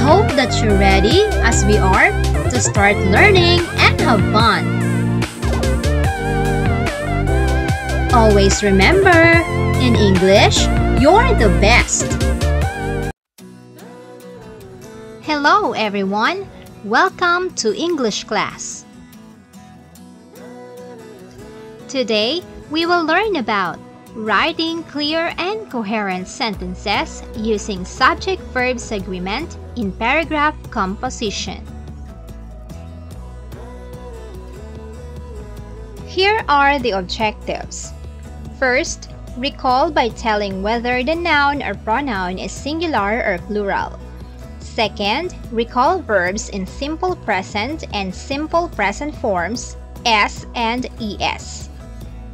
hope that you're ready, as we are, to start learning and have fun. Always remember, in English, you're the best! Hello everyone! Welcome to English class. Today, we will learn about writing clear and coherent sentences using subject-verb agreement in paragraph composition. Here are the objectives. First, recall by telling whether the noun or pronoun is singular or plural. Second, recall verbs in simple present and simple present forms, S and ES.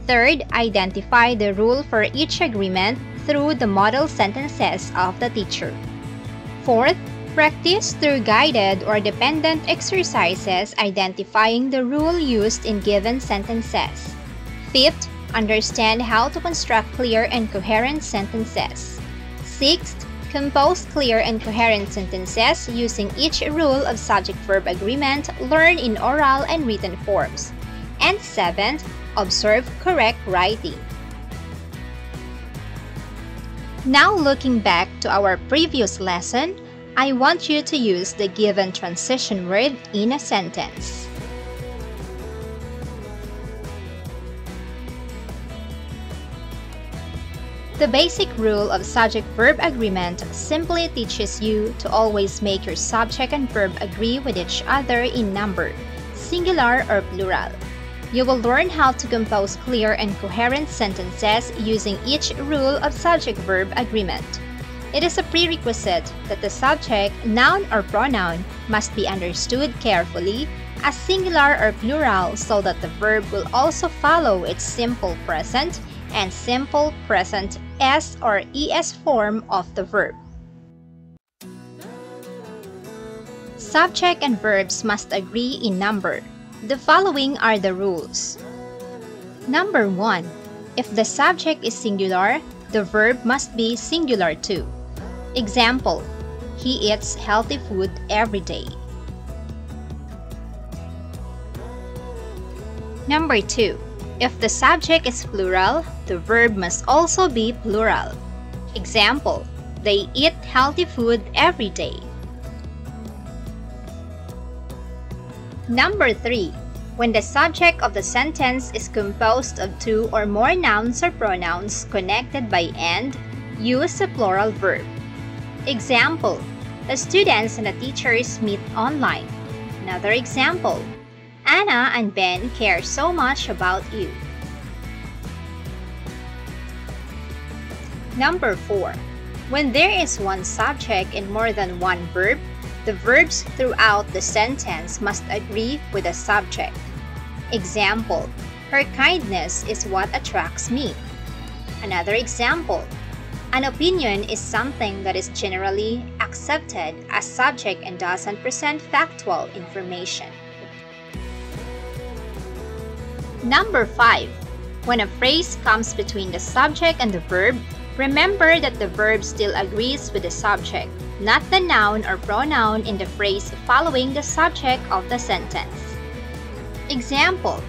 Third, identify the rule for each agreement through the model sentences of the teacher. Fourth, practice through guided or dependent exercises identifying the rule used in given sentences. Fifth, understand how to construct clear and coherent sentences. Sixth, compose clear and coherent sentences using each rule of subject-verb agreement learned in oral and written forms. And seventh, observe correct writing. Now looking back to our previous lesson, I want you to use the given transition word in a sentence. The basic rule of subject-verb agreement simply teaches you to always make your subject and verb agree with each other in number, singular or plural. You will learn how to compose clear and coherent sentences using each rule of subject-verb agreement. It is a prerequisite that the subject, noun or pronoun must be understood carefully as singular or plural so that the verb will also follow its simple present and simple present S or ES form of the verb. Subject and verbs must agree in number. The following are the rules. Number 1. If the subject is singular, the verb must be singular too. Example, he eats healthy food every day. Number 2. If the subject is plural, the verb must also be plural. Example, they eat healthy food every day. Number 3. When the subject of the sentence is composed of two or more nouns or pronouns connected by and, use a plural verb. Example, the students and the teachers meet online. Another example, Anna and Ben care so much about you. Number 4. When there is one subject and more than one verb, the verbs throughout the sentence must agree with the subject. Example, her kindness is what attracts me. Another example, an opinion is something that is generally accepted as subject and doesn't present factual information. Number 5. When a phrase comes between the subject and the verb, remember that the verb still agrees with the subject not the noun or pronoun in the phrase following the subject of the sentence. Example,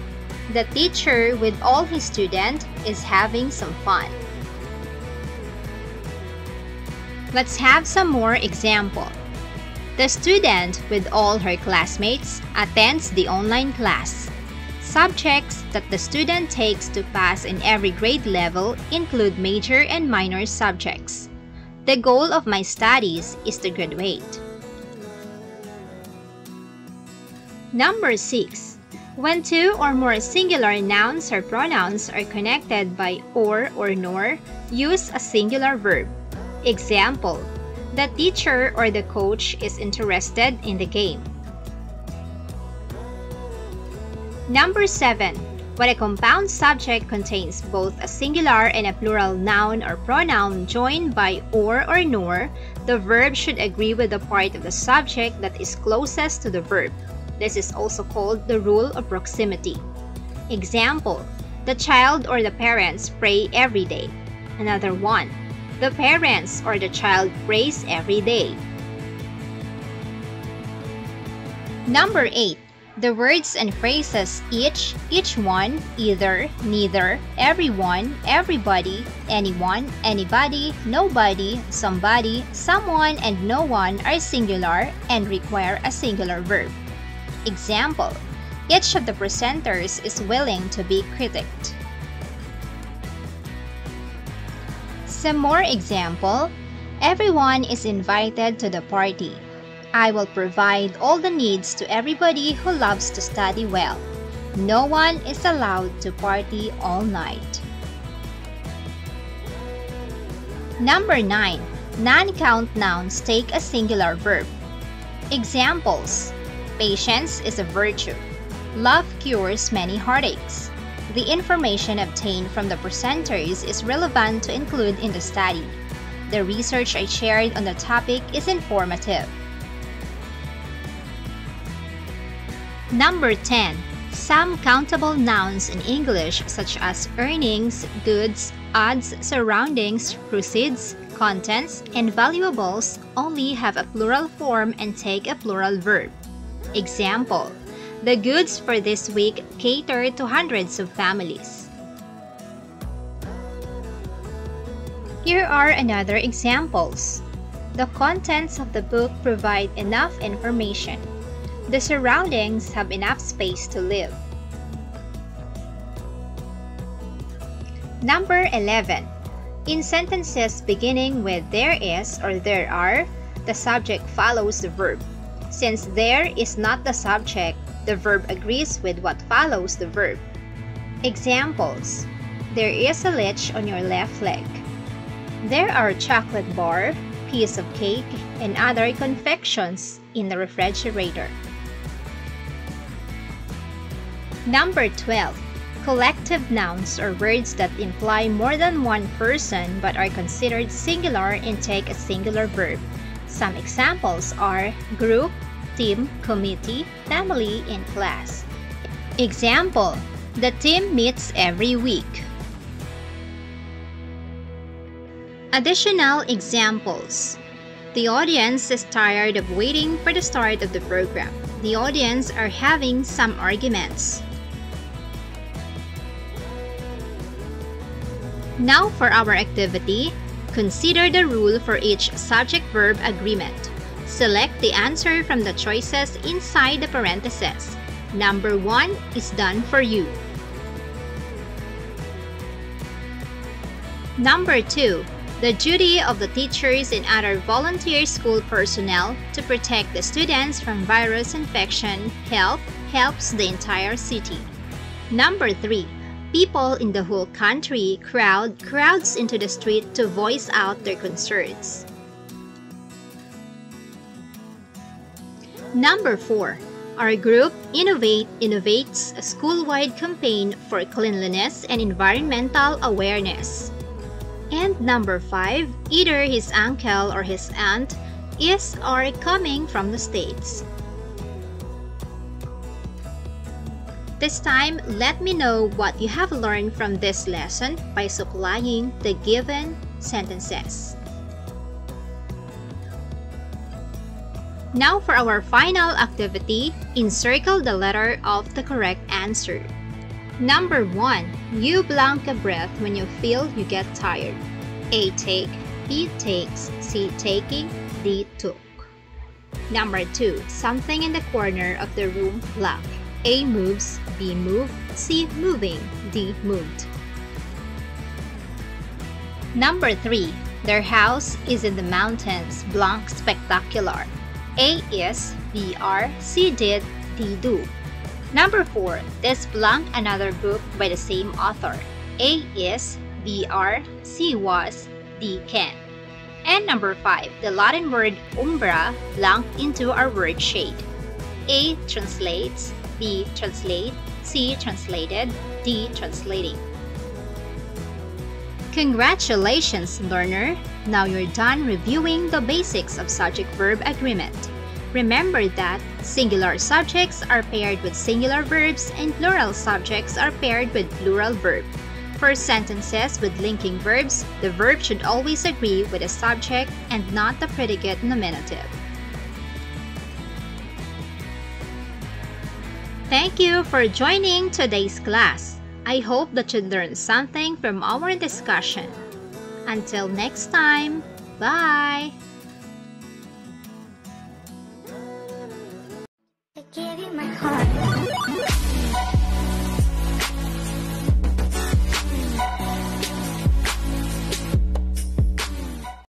the teacher with all his students is having some fun. Let's have some more example. The student with all her classmates attends the online class. Subjects that the student takes to pass in every grade level include major and minor subjects. The goal of my studies is to graduate. Number 6. When two or more singular nouns or pronouns are connected by or or nor, use a singular verb. Example, the teacher or the coach is interested in the game. Number 7. When a compound subject contains both a singular and a plural noun or pronoun joined by or or nor, the verb should agree with the part of the subject that is closest to the verb. This is also called the rule of proximity. Example, The child or the parents pray every day. Another one. The parents or the child prays every day. Number 8. The words and phrases each, each one, either, neither, everyone, everybody, anyone, anybody, nobody, somebody, someone, and no one are singular and require a singular verb. Example Each of the presenters is willing to be critiqued. Some more example Everyone is invited to the party. I will provide all the needs to everybody who loves to study well. No one is allowed to party all night. Number 9. Non-count nouns take a singular verb. Examples Patience is a virtue. Love cures many heartaches. The information obtained from the presenters is relevant to include in the study. The research I shared on the topic is informative. Number 10. Some countable nouns in English such as earnings, goods, odds, surroundings, proceeds, contents, and valuables only have a plural form and take a plural verb. Example, the goods for this week cater to hundreds of families. Here are another examples. The contents of the book provide enough information. The surroundings have enough space to live. Number 11. In sentences beginning with there is or there are, the subject follows the verb. Since there is not the subject, the verb agrees with what follows the verb. Examples There is a leech on your left leg. There are chocolate bar, piece of cake, and other confections in the refrigerator. Number 12. Collective nouns are words that imply more than one person but are considered singular and take a singular verb. Some examples are group, team, committee, family, and class. Example, the team meets every week. Additional examples. The audience is tired of waiting for the start of the program. The audience are having some arguments. Now for our activity, consider the rule for each subject-verb agreement. Select the answer from the choices inside the parentheses. Number 1 is done for you. Number 2. The duty of the teachers and other volunteer school personnel to protect the students from virus infection help helps the entire city. Number 3 People in the whole country crowd crowds into the street to voice out their concerns. Number 4. Our group Innovate innovates a school-wide campaign for cleanliness and environmental awareness. And number 5. Either his uncle or his aunt is or coming from the States. This time, let me know what you have learned from this lesson by supplying the given sentences. Now for our final activity, encircle the letter of the correct answer. Number 1. You blank a breath when you feel you get tired. A. Take B. Takes C. Taking D. Took Number 2. Something in the corner of the room blank. A moves, B move, C moving, D moved. Number 3. Their house is in the mountains, blank spectacular. A is, B are, C did, D do. Number 4. This blank another book by the same author. A is, B are, C was, D can. And number 5. The Latin word umbra blank into our word shade. A translates, B. Translate C. Translated D. Translating Congratulations, learner! Now you're done reviewing the basics of subject-verb agreement. Remember that Singular subjects are paired with singular verbs and plural subjects are paired with plural verb. For sentences with linking verbs, the verb should always agree with the subject and not the predicate nominative. Thank you for joining today's class. I hope that you learned something from our discussion. Until next time, bye!